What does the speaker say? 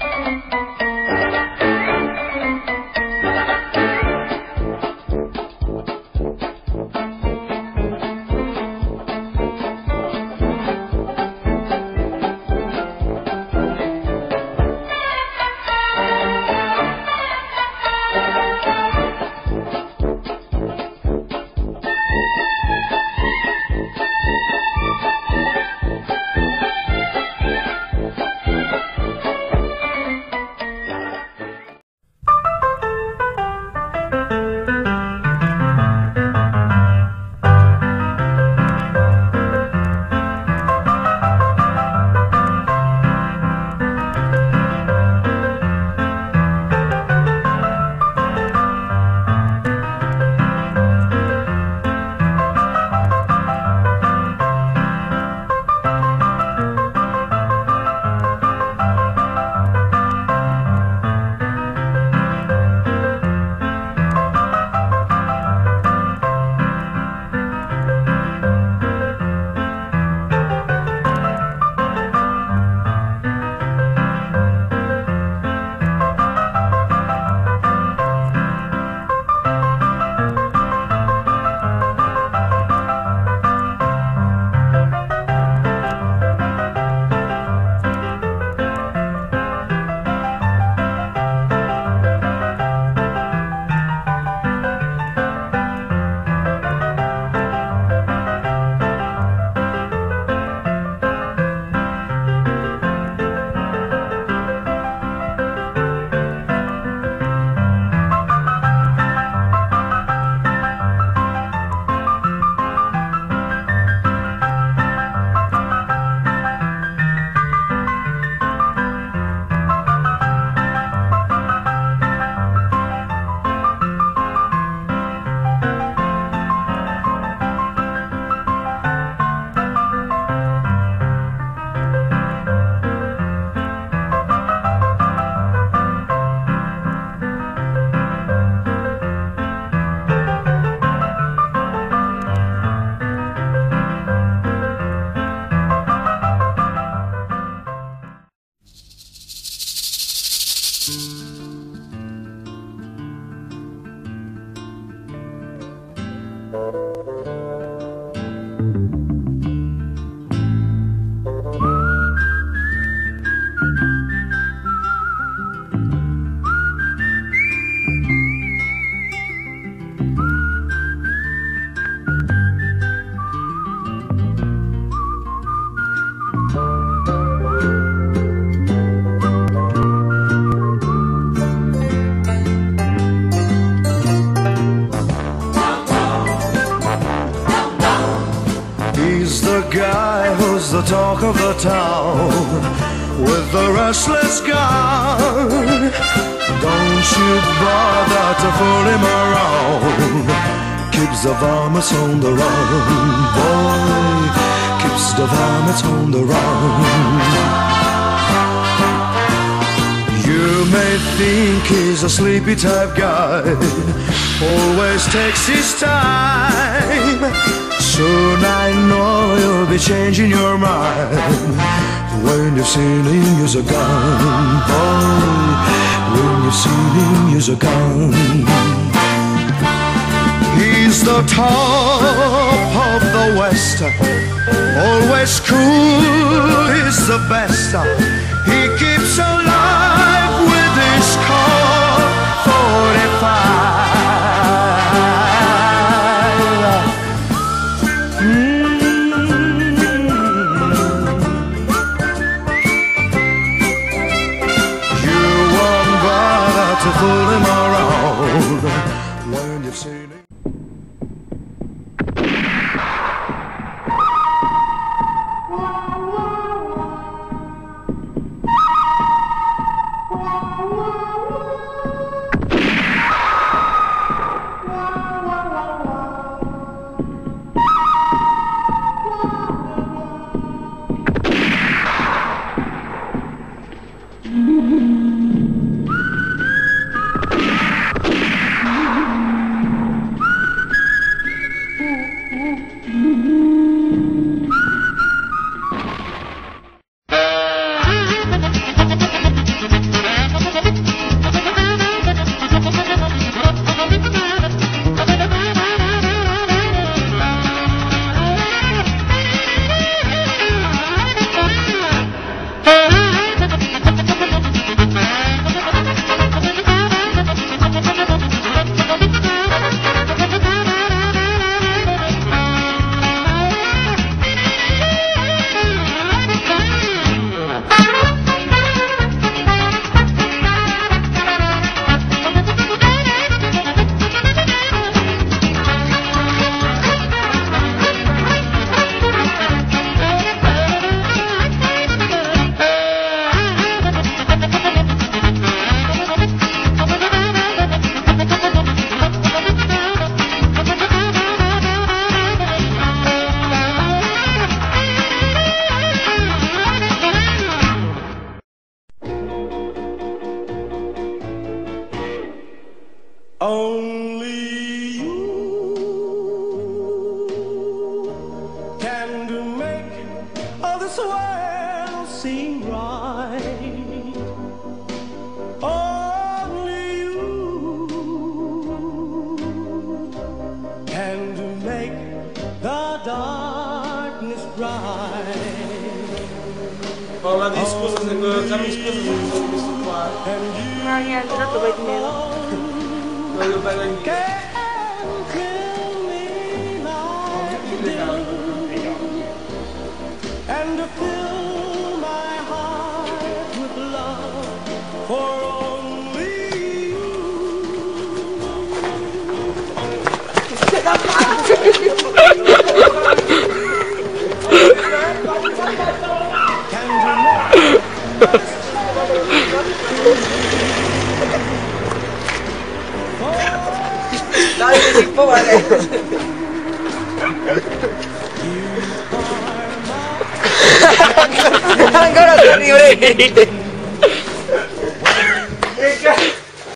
He's the guy who's the talk of the town with the restless gun. Don't you bother to fool him around. Keeps the varmints on the run, boy. Keeps the varmints on the run. You may think he's a sleepy type guy, always takes his time. Soon I know you'll be changing your mind when you've seen him use a gun, boy. When seen him use a gun. He's the top of the West, always cool, he's the best. He keeps alive when can do make all this world seem right. Only you can do make the darkness bright. Fala di scusa se kami scusa se gusto qua. And you Marian, ano to ba dinero? Voglio bene in can fill me like fill my heart with love for only you. Can you Dai, che